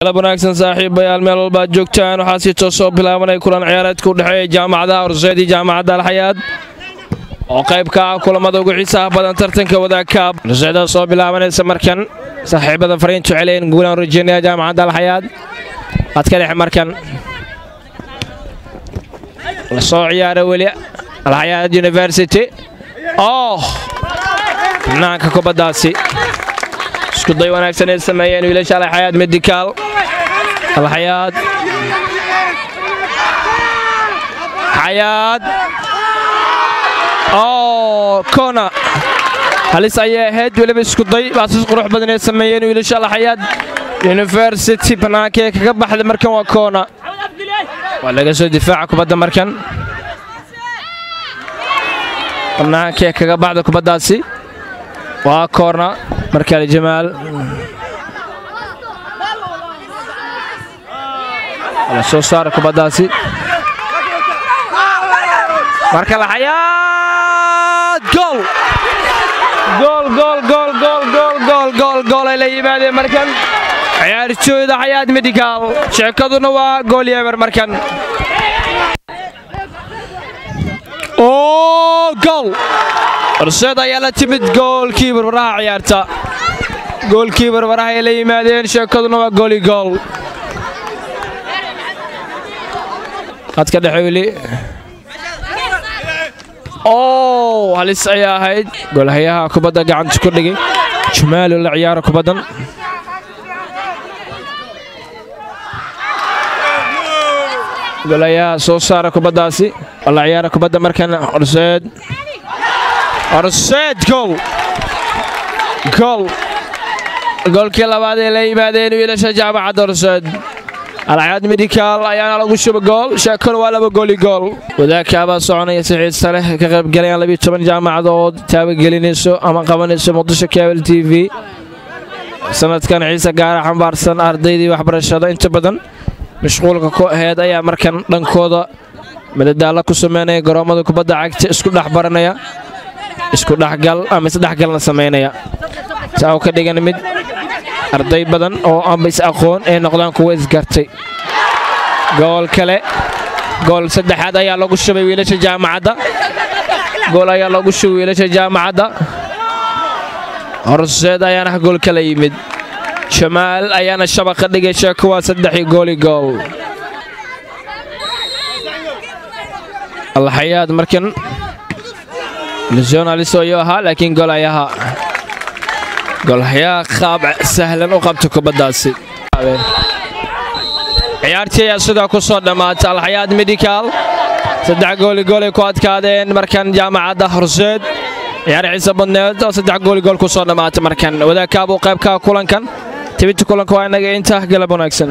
galab wanaagsan saaxiibayaal meel walba ad joogtaan. Waxaa si toos oo bilaabanay kulan ciyaareedka u dhexeeya jaamacadaha horseed iyo jaamacadda alxayaad oo qayb ka ah kulamada ugu xiisaha badan tartanka wadaagkaab horseeda soo bilaabanaysa markan saaxiibada fariintu celeyn guulaan rajeynaya jaamacadda alxayaad waad ka dhex markan. La soo ciyaara weli alxayaad university. Oh banaanka kubaddaasi iskuday wanaagsan ay sameeyeen wiilasha alxayaad medical. Alxayaad xayaad. Oo kona. Halis ayay ahayd weliba iskuday baasis qurux badan ay sameeyeen wiilasha alxayaad university bannaankee kaga baxda markan waa kona. Waa laga soo difaaca kubadda markan. Bannaankee kaga baxda kubaddaasi. Waa koorna markale jamaal la soo saara kubaddaasi marka laxayaad gool gool gool gool gool gool gool gool gool ay la yimaadeen markan ciyaartooyda xayaad medical. Sheekaduna waa gool yeeber markan oo gool horseed ayaa la timid goolkii barbaraha ciyaarta goolkii barbaraha ay la yimaadeen sheekaduna waa gooli gool hadka dhexe weli oo halis ayaa ahayd golhayaha kubadda gacanta ku dhigay jamaalo la ciyaara kubaddan golhayaha soo saara kubaddaasi la ciyaara kubadda markan horseed horseed gool gool goolkii labaad ee la yimaadeen wiilasha jaamacadda horseed alcayaad medical ayaana lagu shuba gool sheekona waa laba gooli gool wadaagkaabaa soconaya si xiisa leh ka qaybgalayaan labiyo toban jaamacadood taabagelinayso ama qabanayso muqdisho kabel t v. Sanadkan xiise gaara xambaarsan ardaydii waxbarashada inta badan mashquulka ku aheyd ayaa markan dhankooda madadaalla ku sameynaya garoommada kubadda cagta isku dhex baranaya isku dhexgal ama isdhexgalna samaynaya saa u ka dhigan mid arday badan oo amba is aqoon ee noqdaan kuwa isgartay gool kale gool saddexaad ayaa lagu shubay wiilasha jaamacadda. Gool ayaa lagu shubay wiilasha jaamacadda. Horseed ayaana gool kala yimid. Jamaal ayaana shabaqa dhigay sheeko waa saddexii gooli gool. Alxayaad markan jonalis ayuu ahaa laakiin gol ay ahaa golhayaa qaab sahlan u qabta kubaddaasi. Ciyaartii ayaa sidaa ku soo dhammaatay alxayaad medical. Saddex gooli goolay ku adkaadeen markan jaamacadda horseed. Ciyaar xiisa badneed oo saddex gooli gool ku soo dhammaatay markan. Wadaagkaabuu qaybka kulankan. Tibinta kulanka waa inaga inta galab wanaagsan